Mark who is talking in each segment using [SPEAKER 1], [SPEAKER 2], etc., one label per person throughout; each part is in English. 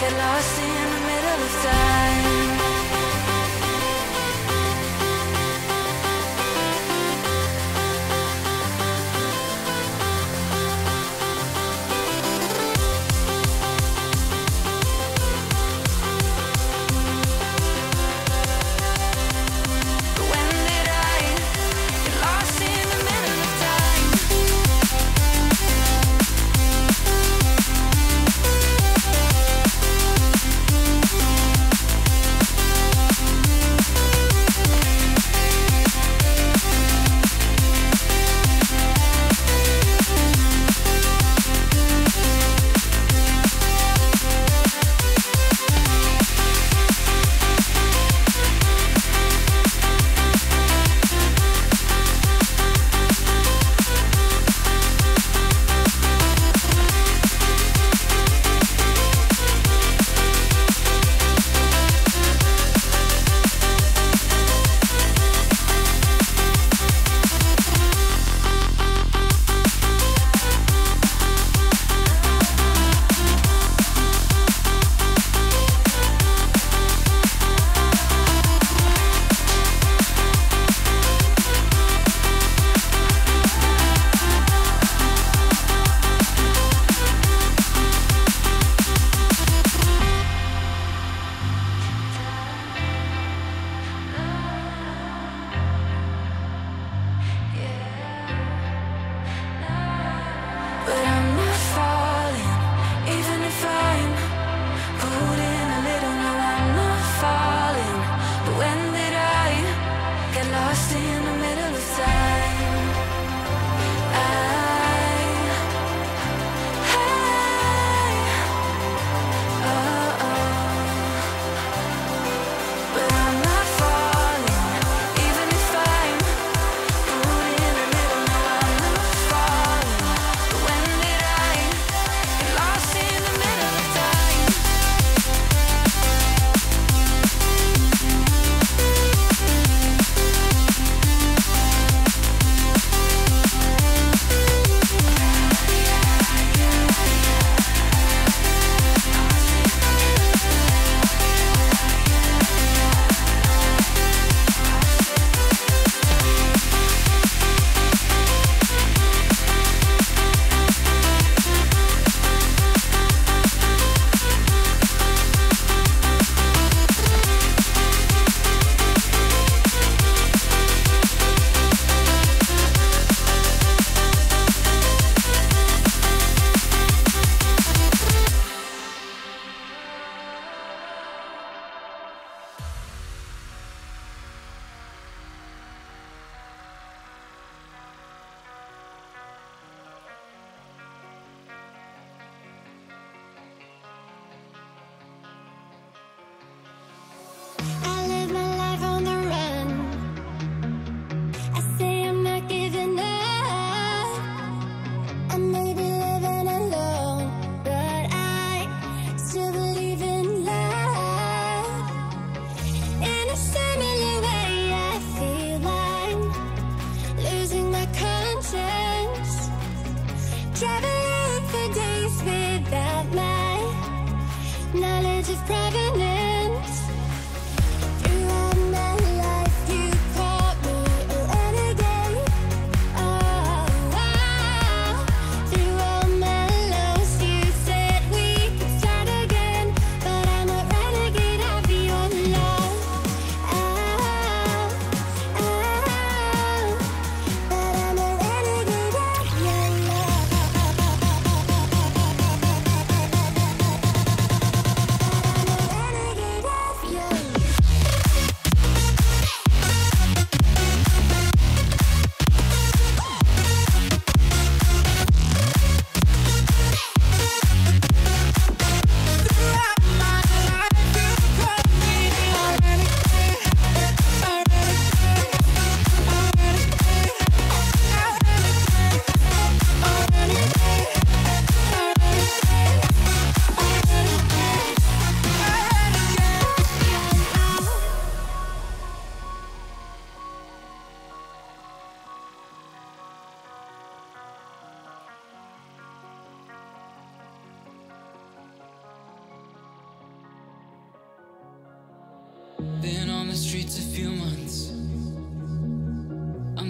[SPEAKER 1] get lost in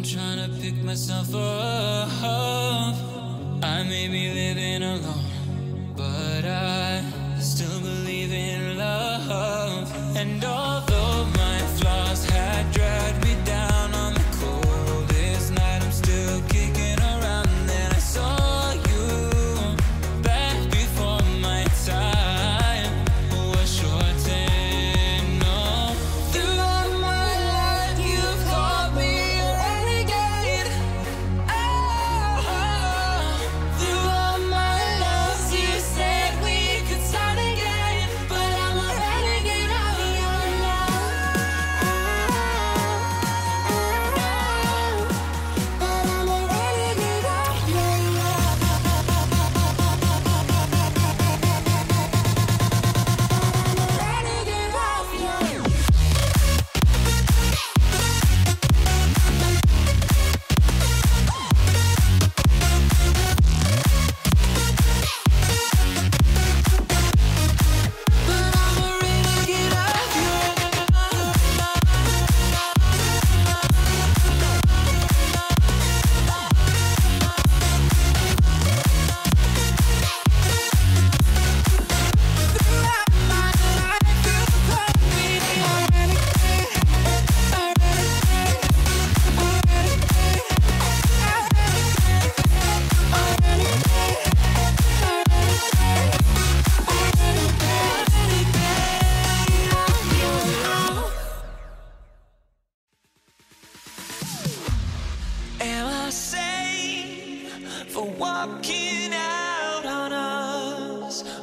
[SPEAKER 1] I'm trying to pick myself up. I may be living alone But I still believe in love. And all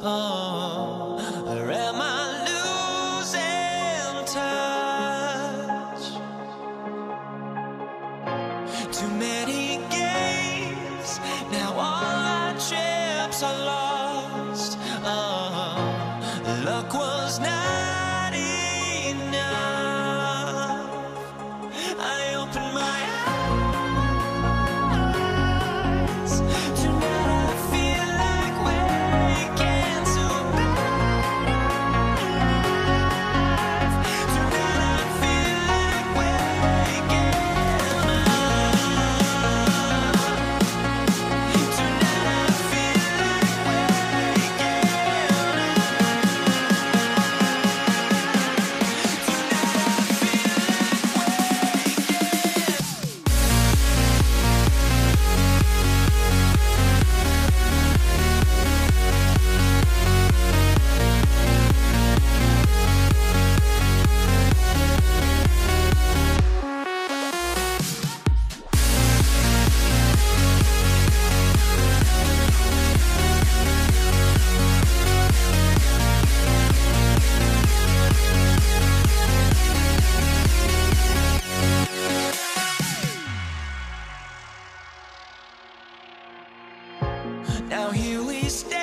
[SPEAKER 1] oh. Now here we stand.